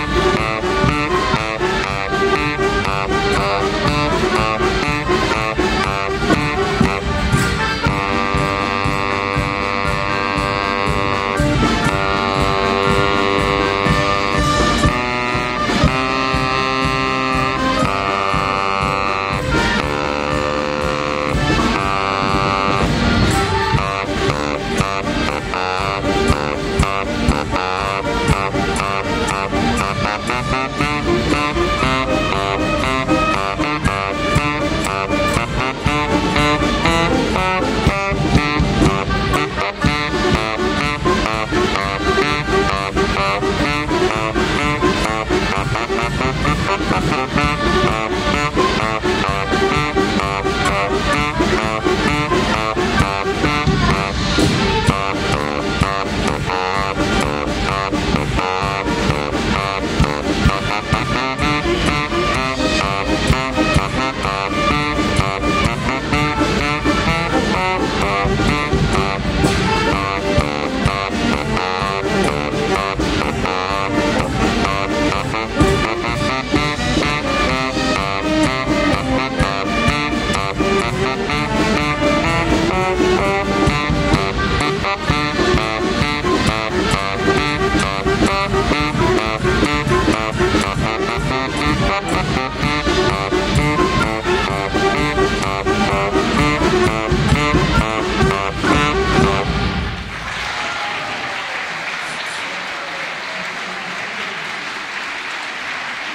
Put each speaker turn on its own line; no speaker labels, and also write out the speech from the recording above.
Thank you. Ha ha ha ha.